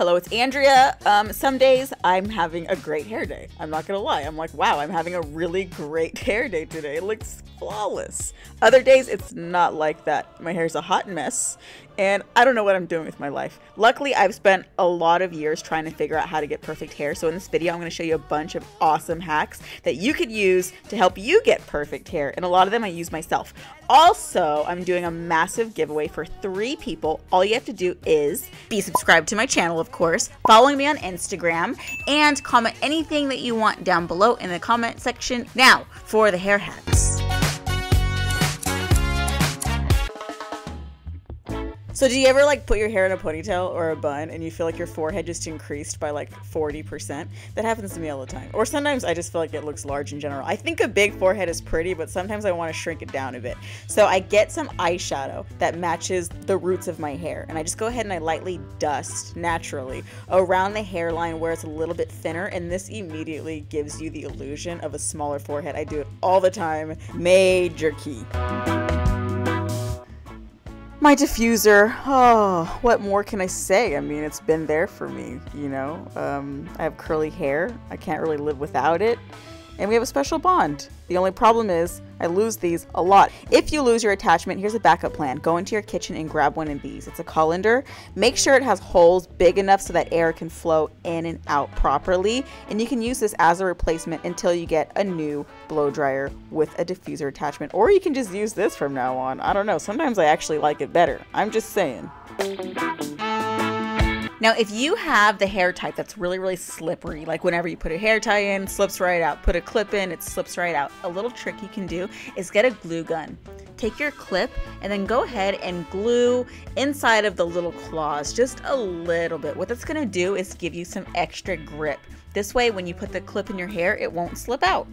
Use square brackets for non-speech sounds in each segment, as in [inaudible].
Hello, it's Andrea. Um, some days I'm having a great hair day. I'm not gonna lie. I'm like, wow, I'm having a really great [laughs] hair day today. It looks flawless. Other days it's not like that. My hair's a hot mess and I don't know what I'm doing with my life. Luckily, I've spent a lot of years trying to figure out how to get perfect hair. So in this video, I'm going to show you a bunch of awesome hacks that you could use to help you get perfect hair. And a lot of them I use myself. Also, I'm doing a massive giveaway for three people. All you have to do is be subscribed to my channel, of course, following me on Instagram, and comment anything that you want down below in the comment section. Now, for the hair hacks. So do you ever like put your hair in a ponytail or a bun and you feel like your forehead just increased by like 40%? That happens to me all the time. Or sometimes I just feel like it looks large in general. I think a big forehead is pretty, but sometimes I want to shrink it down a bit. So I get some eyeshadow that matches the roots of my hair and I just go ahead and I lightly dust naturally around the hairline where it's a little bit thinner and this immediately gives you the illusion of a smaller forehead. I do it all the time. Major key. My diffuser. Oh, what more can I say? I mean, it's been there for me, you know. Um, I have curly hair. I can't really live without it and we have a special bond. The only problem is I lose these a lot. If you lose your attachment, here's a backup plan. Go into your kitchen and grab one of these. It's a colander. Make sure it has holes big enough so that air can flow in and out properly. And you can use this as a replacement until you get a new blow dryer with a diffuser attachment. Or you can just use this from now on. I don't know. Sometimes I actually like it better. I'm just saying. Now, if you have the hair type that's really, really slippery, like whenever you put a hair tie in, slips right out, put a clip in, it slips right out. A little trick you can do is get a glue gun. Take your clip and then go ahead and glue inside of the little claws just a little bit. What that's gonna do is give you some extra grip. This way, when you put the clip in your hair, it won't slip out.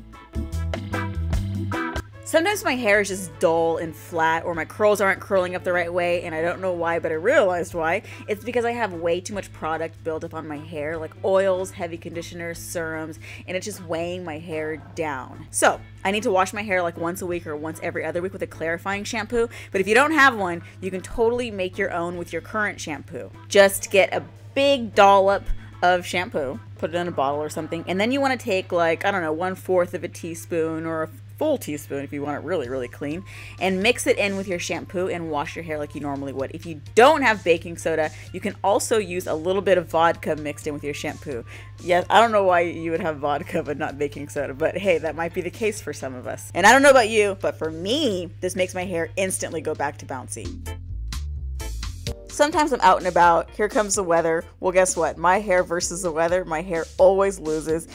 Sometimes my hair is just dull and flat, or my curls aren't curling up the right way, and I don't know why, but I realized why. It's because I have way too much product built up on my hair, like oils, heavy conditioners, serums, and it's just weighing my hair down. So, I need to wash my hair like once a week or once every other week with a clarifying shampoo, but if you don't have one, you can totally make your own with your current shampoo. Just get a big dollop of shampoo, put it in a bottle or something, and then you want to take like, I don't know, one fourth of a teaspoon or a full teaspoon if you want it really, really clean, and mix it in with your shampoo and wash your hair like you normally would. If you don't have baking soda, you can also use a little bit of vodka mixed in with your shampoo. Yes, I don't know why you would have vodka but not baking soda, but hey, that might be the case for some of us. And I don't know about you, but for me, this makes my hair instantly go back to bouncy sometimes I'm out and about. Here comes the weather. Well, guess what? My hair versus the weather, my hair always loses.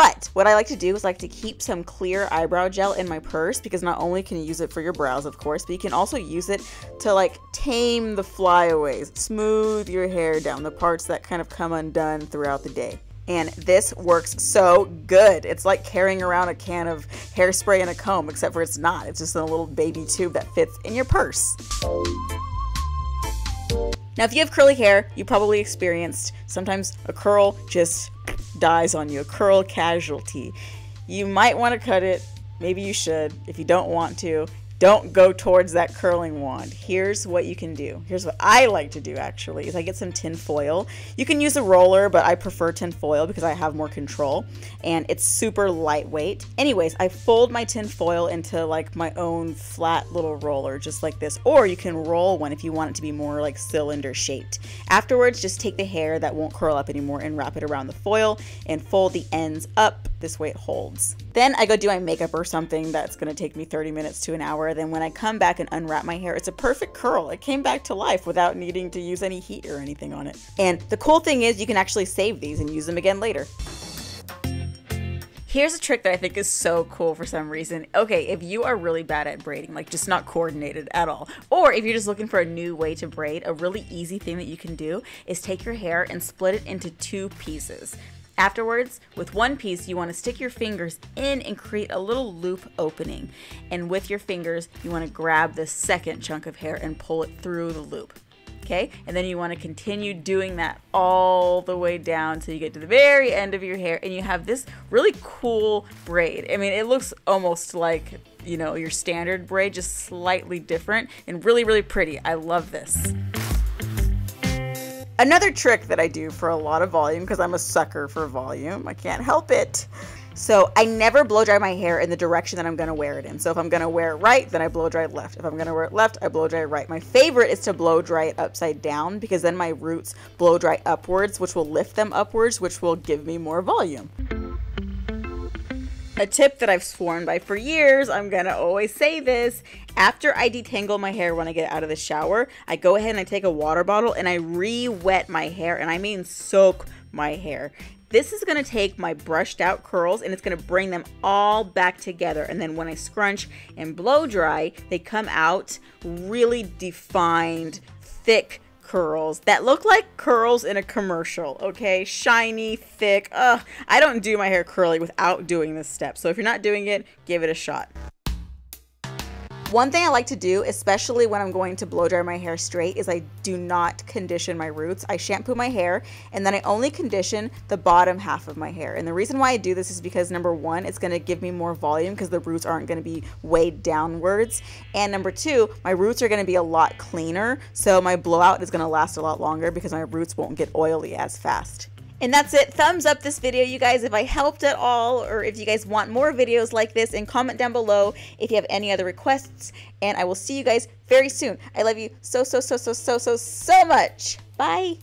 But what I like to do is like to keep some clear eyebrow gel in my purse because not only can you use it for your brows, of course, but you can also use it to like tame the flyaways, smooth your hair down, the parts that kind of come undone throughout the day. And this works so good. It's like carrying around a can of hairspray and a comb, except for it's not. It's just a little baby tube that fits in your purse. Now, if you have curly hair, you probably experienced sometimes a curl just dies on you, a curl casualty. You might want to cut it. Maybe you should. If you don't want to, don't go towards that curling wand. Here's what you can do. Here's what I like to do actually is I get some tin foil. You can use a roller, but I prefer tin foil because I have more control and it's super lightweight. Anyways, I fold my tin foil into like my own flat little roller just like this or you can roll one if you want it to be more like cylinder shaped. Afterwards, just take the hair that won't curl up anymore and wrap it around the foil and fold the ends up this way it holds. Then I go do my makeup or something that's gonna take me 30 minutes to an hour. Then when I come back and unwrap my hair, it's a perfect curl. It came back to life without needing to use any heat or anything on it. And the cool thing is you can actually save these and use them again later. Here's a trick that I think is so cool for some reason. Okay, if you are really bad at braiding, like just not coordinated at all, or if you're just looking for a new way to braid, a really easy thing that you can do is take your hair and split it into two pieces. Afterwards, with one piece, you want to stick your fingers in and create a little loop opening. And with your fingers, you want to grab the second chunk of hair and pull it through the loop. Okay, and then you want to continue doing that all the way down until you get to the very end of your hair and you have this really cool braid. I mean, it looks almost like, you know, your standard braid, just slightly different and really, really pretty. I love this. Another trick that I do for a lot of volume, because I'm a sucker for volume, I can't help it. So I never blow dry my hair in the direction that I'm to wear it in. So if I'm to wear it right, then I blow dry it left. If I'm to wear it left, I blow dry it right. My favorite is to blow dry it upside down because then my roots blow dry upwards, which will lift them upwards, which will give me more volume. A tip that I've sworn by for years, I'm gonna always say this. After I detangle my hair when I get out of the shower, I go ahead and I take a water bottle and I re-wet my hair, and I mean soak my hair. This is gonna take my brushed out curls and it's gonna bring them all back together. And then when I scrunch and blow dry, they come out really defined, thick, curls that look like curls in a commercial, okay? Shiny, thick. Ugh, I don't do my hair curly without doing this step. So if you're not doing it, give it a shot. One thing I like to do, especially when I'm going to blow dry my hair straight, is I do not condition my roots. I shampoo my hair and then I only condition the bottom half of my hair. And the reason why I do this is because number one, it's going to give me more volume because the roots aren't going to be weighed downwards. And number two, my roots are going to be a lot cleaner. So my blowout is going to last a lot longer because my roots won't get oily as fast. And that's it. Thumbs up this video, you guys, if I helped at all, or if you guys want more videos like this, and comment down below if you have any other requests. And I will see you guys very soon. I love you so, so, so, so, so, so, so much. Bye.